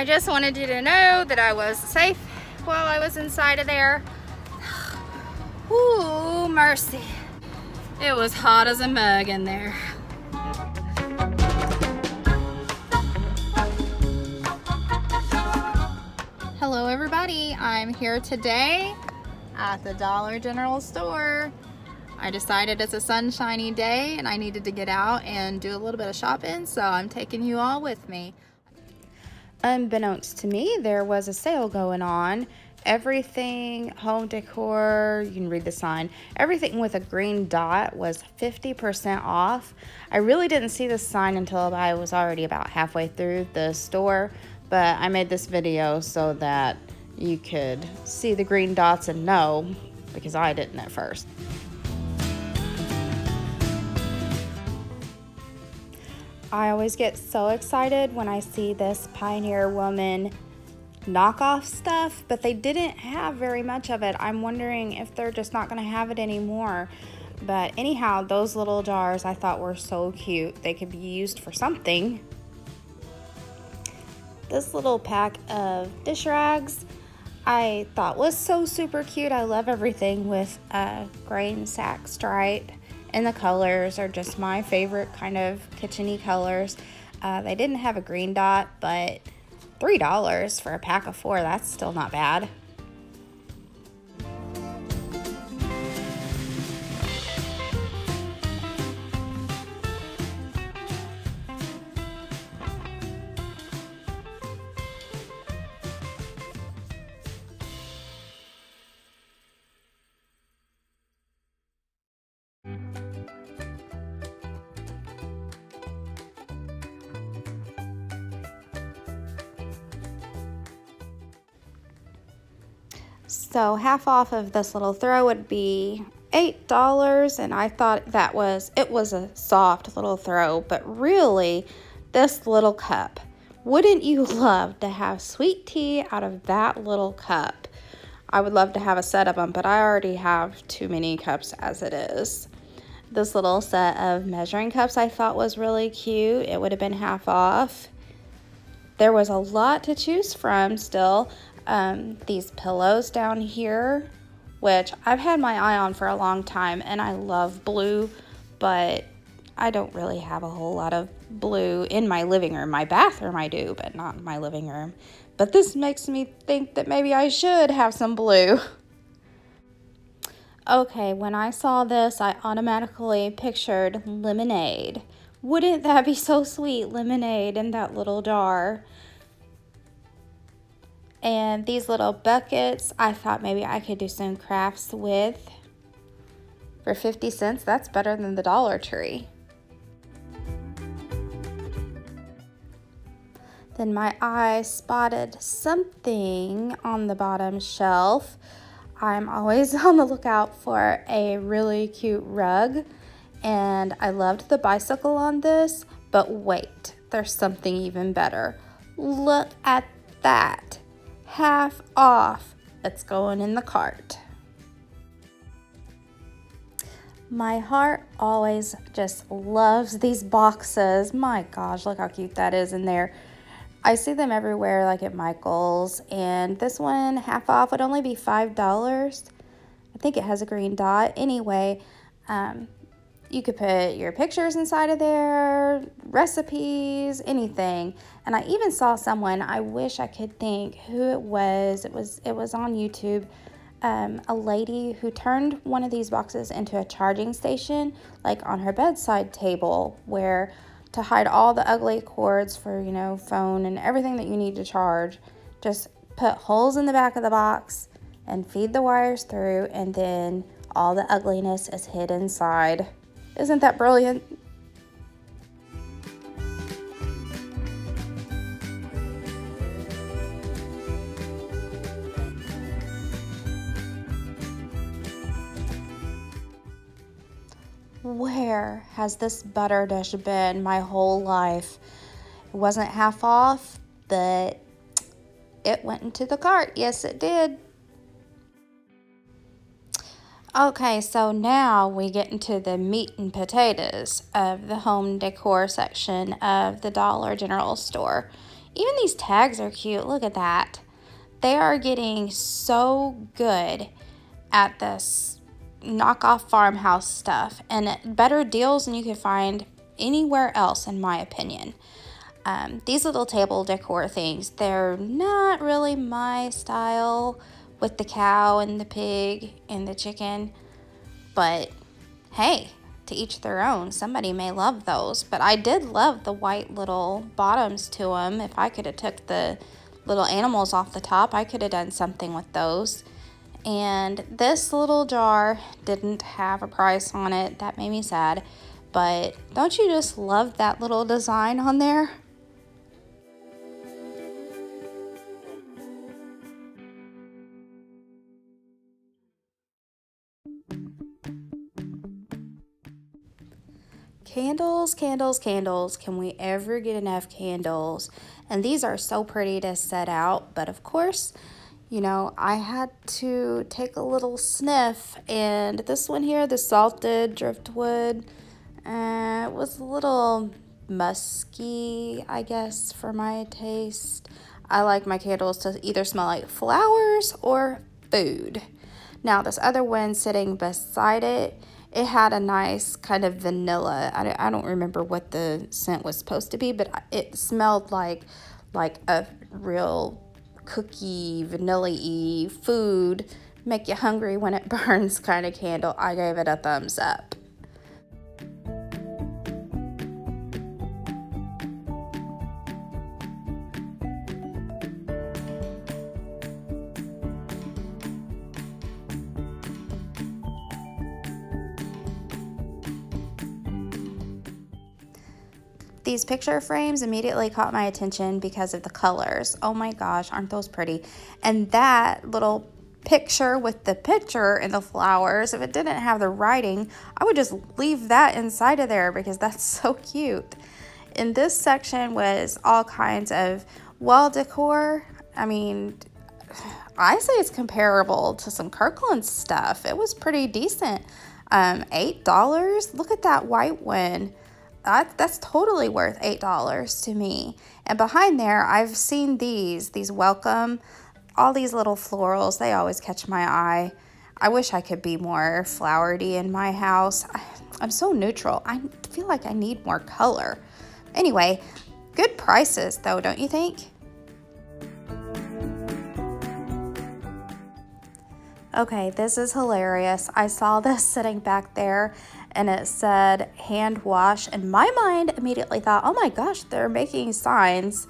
I just wanted you to know that I was safe while I was inside of there. Ooh, mercy. It was hot as a mug in there. Hello everybody, I'm here today at the Dollar General store. I decided it's a sunshiny day and I needed to get out and do a little bit of shopping, so I'm taking you all with me. Unbeknownst to me, there was a sale going on. Everything, home decor, you can read the sign, everything with a green dot was 50% off. I really didn't see the sign until I was already about halfway through the store, but I made this video so that you could see the green dots and know because I didn't at first. I always get so excited when I see this Pioneer Woman knockoff stuff, but they didn't have very much of it. I'm wondering if they're just not going to have it anymore. But anyhow, those little jars I thought were so cute. They could be used for something. This little pack of dish rags I thought was so super cute. I love everything with a grain sack stripe and the colors are just my favorite kind of kitcheny colors. Uh, they didn't have a green dot, but $3 for a pack of four, that's still not bad. So half off of this little throw would be $8 and I thought that was, it was a soft little throw, but really this little cup, wouldn't you love to have sweet tea out of that little cup? I would love to have a set of them, but I already have too many cups as it is. This little set of measuring cups I thought was really cute. It would have been half off. There was a lot to choose from still um, these pillows down here, which I've had my eye on for a long time and I love blue, but I don't really have a whole lot of blue in my living room. My bathroom I do, but not in my living room. But this makes me think that maybe I should have some blue. Okay, when I saw this, I automatically pictured lemonade. Wouldn't that be so sweet, lemonade in that little jar? And these little buckets, I thought maybe I could do some crafts with. For 50 cents, that's better than the Dollar Tree. Then my eye spotted something on the bottom shelf. I'm always on the lookout for a really cute rug. And I loved the bicycle on this, but wait, there's something even better. Look at that half off. It's going in the cart. My heart always just loves these boxes. My gosh, look how cute that is in there. I see them everywhere, like at Michael's. And this one, half off, would only be $5. I think it has a green dot. Anyway, um, you could put your pictures inside of there, recipes, anything. And I even saw someone, I wish I could think who it was. It was it was on YouTube. Um, a lady who turned one of these boxes into a charging station, like on her bedside table, where to hide all the ugly cords for, you know, phone and everything that you need to charge, just put holes in the back of the box and feed the wires through, and then all the ugliness is hid inside. Isn't that brilliant? Where has this butter dish been my whole life? It wasn't half off, but it went into the cart. Yes, it did. Okay, so now we get into the meat and potatoes of the home decor section of the Dollar General store. Even these tags are cute. Look at that. They are getting so good at this knockoff farmhouse stuff and better deals than you can find anywhere else, in my opinion. Um, these little table decor things, they're not really my style with the cow and the pig and the chicken, but hey, to each their own. Somebody may love those, but I did love the white little bottoms to them. If I could have took the little animals off the top, I could have done something with those. And this little jar didn't have a price on it. That made me sad. But don't you just love that little design on there? Candles, candles, candles. Can we ever get enough candles? And these are so pretty to set out, but of course, you know, I had to take a little sniff. And this one here, the salted driftwood, uh, was a little musky, I guess, for my taste. I like my candles to either smell like flowers or food. Now, this other one sitting beside it, it had a nice kind of vanilla. I don't, I don't remember what the scent was supposed to be, but it smelled like like a real cookie, vanilla-y food, make you hungry when it burns kind of candle. I gave it a thumbs up. These picture frames immediately caught my attention because of the colors. Oh my gosh, aren't those pretty? And that little picture with the picture and the flowers, if it didn't have the writing, I would just leave that inside of there because that's so cute. In this section was all kinds of wall decor. I mean, I say it's comparable to some Kirkland stuff. It was pretty decent. Um, $8. Look at that white one that, that's totally worth $8 to me. And behind there, I've seen these, these welcome, all these little florals. They always catch my eye. I wish I could be more flowery in my house. I'm so neutral. I feel like I need more color. Anyway, good prices though, don't you think? Okay, this is hilarious. I saw this sitting back there and it said hand wash. And my mind immediately thought, oh my gosh, they're making signs,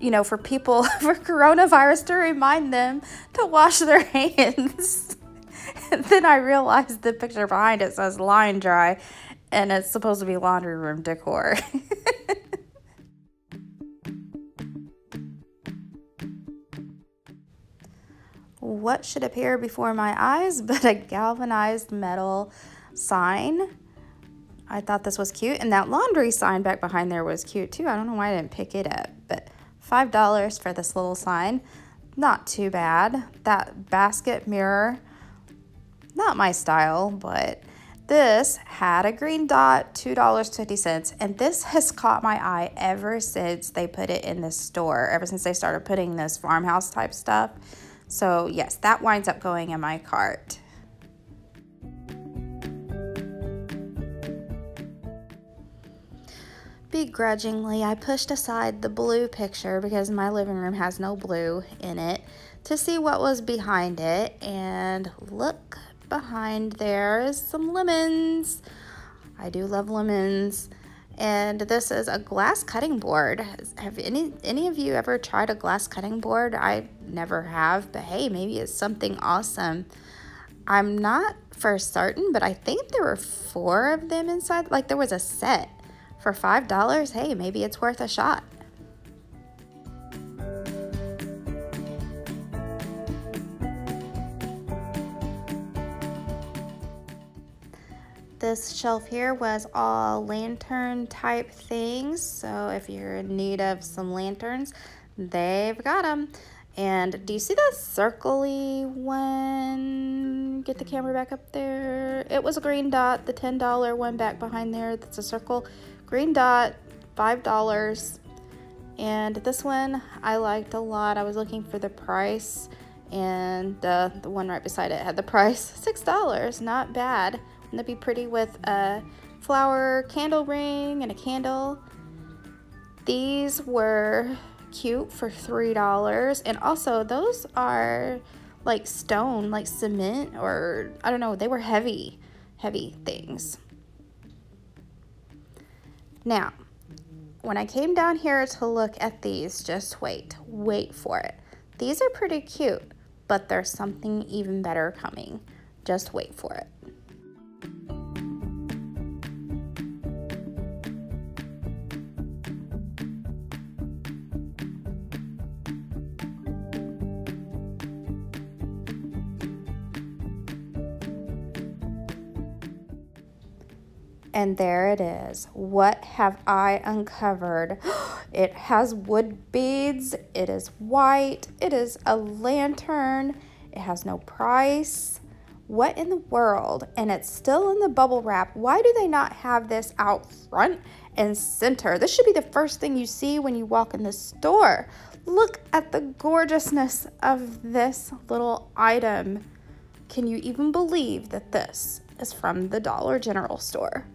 you know, for people for coronavirus to remind them to wash their hands. and then I realized the picture behind it says line dry and it's supposed to be laundry room decor. what should appear before my eyes but a galvanized metal sign. I thought this was cute. And that laundry sign back behind there was cute too. I don't know why I didn't pick it up. But $5 for this little sign. Not too bad. That basket mirror, not my style, but this had a green dot, $2.50. And this has caught my eye ever since they put it in the store, ever since they started putting this farmhouse type stuff. So yes, that winds up going in my cart. Begrudgingly, I pushed aside the blue picture because my living room has no blue in it to see what was behind it. And look behind there is some lemons. I do love lemons. And this is a glass cutting board. Have any any of you ever tried a glass cutting board? I never have, but hey, maybe it's something awesome. I'm not for certain, but I think there were four of them inside. Like there was a set for $5, hey, maybe it's worth a shot. This shelf here was all lantern type things. So if you're in need of some lanterns, they've got them. And do you see the circly one? Get the camera back up there. It was a green dot, the $10 one back behind there. That's a circle green dot, $5. And this one I liked a lot. I was looking for the price and uh, the one right beside it had the price $6. Not bad. Wouldn't that be pretty with a flower candle ring and a candle? These were cute for $3. And also, those are like stone, like cement, or I don't know, they were heavy, heavy things. Now, when I came down here to look at these, just wait, wait for it. These are pretty cute, but there's something even better coming. Just wait for it. And there it is. What have I uncovered? It has wood beads. It is white. It is a lantern. It has no price. What in the world? And it's still in the bubble wrap. Why do they not have this out front and center? This should be the first thing you see when you walk in the store. Look at the gorgeousness of this little item. Can you even believe that this is from the Dollar General store?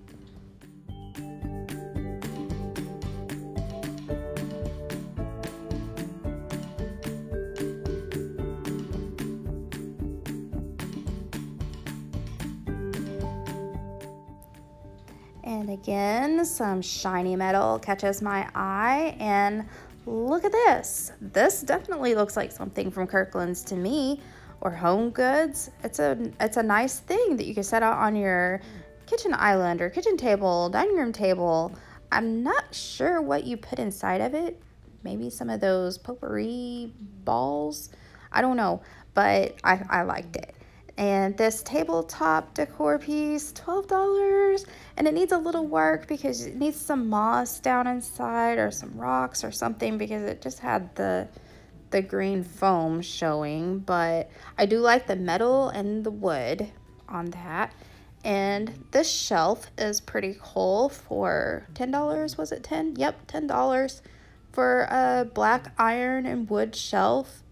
Again, some shiny metal catches my eye. And look at this. This definitely looks like something from Kirkland's to me or Home Goods. It's a, it's a nice thing that you can set out on your kitchen island or kitchen table, dining room table. I'm not sure what you put inside of it. Maybe some of those potpourri balls. I don't know, but I, I liked it. And this tabletop decor piece, $12. And it needs a little work because it needs some moss down inside or some rocks or something because it just had the the green foam showing. But I do like the metal and the wood on that. And this shelf is pretty cool for $10. Was it 10? Yep, $10 for a black iron and wood shelf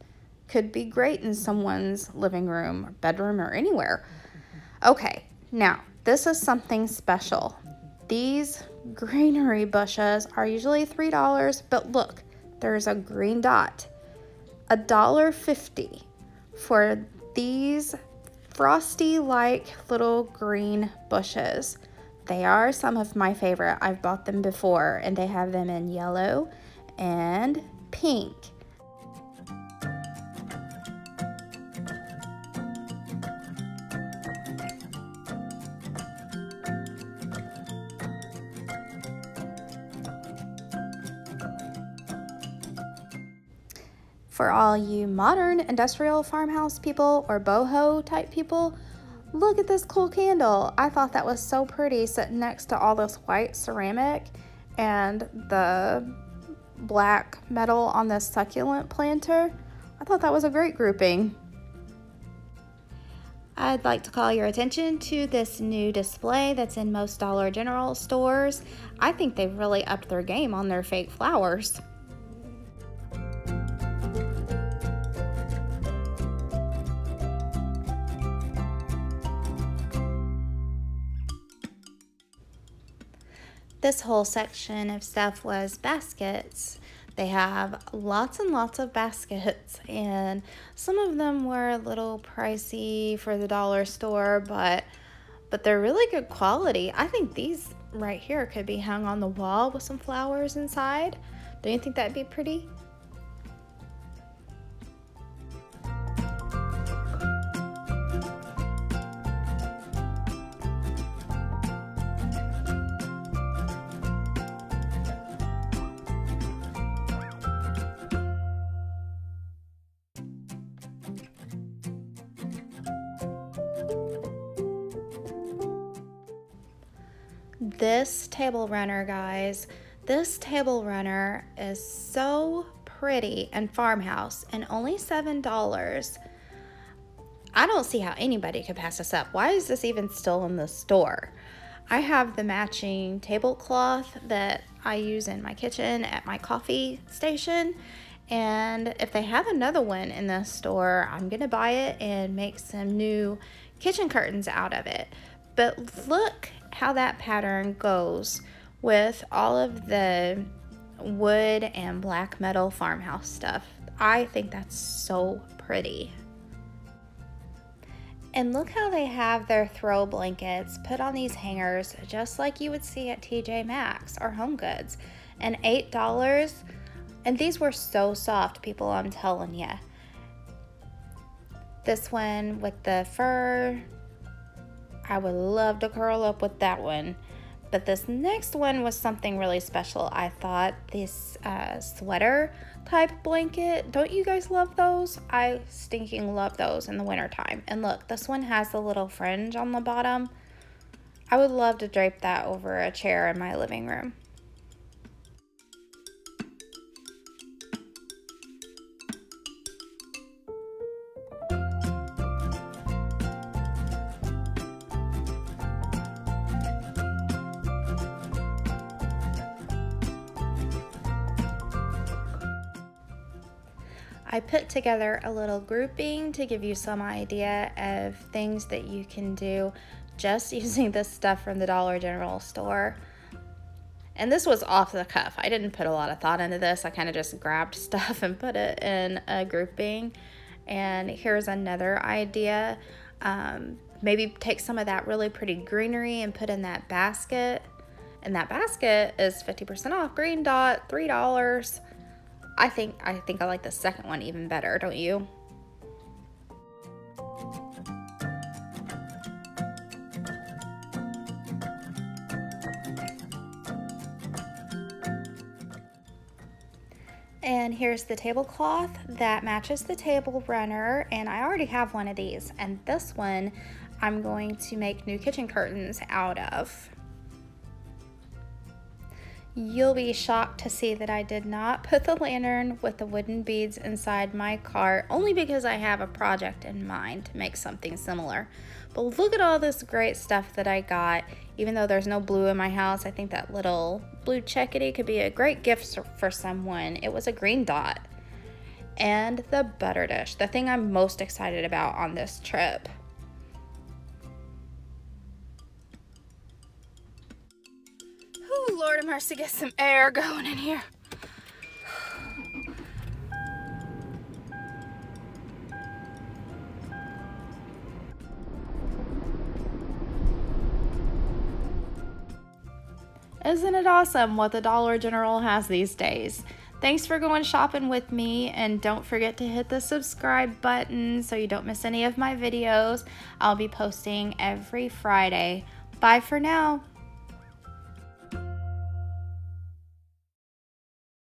could be great in someone's living room, bedroom, or anywhere. Okay, now this is something special. These greenery bushes are usually $3, but look, there's a green dot. A dollar fifty for these frosty like little green bushes. They are some of my favorite. I've bought them before and they have them in yellow and pink. For all you modern industrial farmhouse people or boho type people, look at this cool candle. I thought that was so pretty sitting next to all this white ceramic and the black metal on this succulent planter. I thought that was a great grouping. I'd like to call your attention to this new display that's in most Dollar General stores. I think they've really upped their game on their fake flowers. This whole section of stuff was baskets. They have lots and lots of baskets, and some of them were a little pricey for the dollar store, but but they're really good quality. I think these right here could be hung on the wall with some flowers inside. Don't you think that'd be pretty? Table runner, guys, this table runner is so pretty and farmhouse and only $7. I don't see how anybody could pass this up. Why is this even still in the store? I have the matching tablecloth that I use in my kitchen at my coffee station. And if they have another one in the store, I'm to buy it and make some new kitchen curtains out of it. But look how that pattern goes with all of the wood and black metal farmhouse stuff. I think that's so pretty. And look how they have their throw blankets put on these hangers just like you would see at TJ Maxx or Home Goods. And $8, and these were so soft, people, I'm telling you. This one with the fur, I would love to curl up with that one. But this next one was something really special. I thought this uh, sweater type blanket. Don't you guys love those? I stinking love those in the wintertime. And look, this one has the little fringe on the bottom. I would love to drape that over a chair in my living room. I put together a little grouping to give you some idea of things that you can do just using this stuff from the Dollar General store. And this was off the cuff. I didn't put a lot of thought into this. I kind of just grabbed stuff and put it in a grouping. And here's another idea. Um, maybe take some of that really pretty greenery and put in that basket. And that basket is 50% off Green Dot, $3. I think I think I like the second one even better, don't you? And here's the tablecloth that matches the table runner and I already have one of these and this one I'm going to make new kitchen curtains out of. You'll be shocked to see that I did not put the lantern with the wooden beads inside my cart only because I have a project in mind to make something similar. But look at all this great stuff that I got. Even though there's no blue in my house, I think that little blue checkity could be a great gift for someone. It was a green dot. And the butter dish, the thing I'm most excited about on this trip. Lord of mercy, get some air going in here. Isn't it awesome what the Dollar General has these days? Thanks for going shopping with me and don't forget to hit the subscribe button so you don't miss any of my videos. I'll be posting every Friday. Bye for now.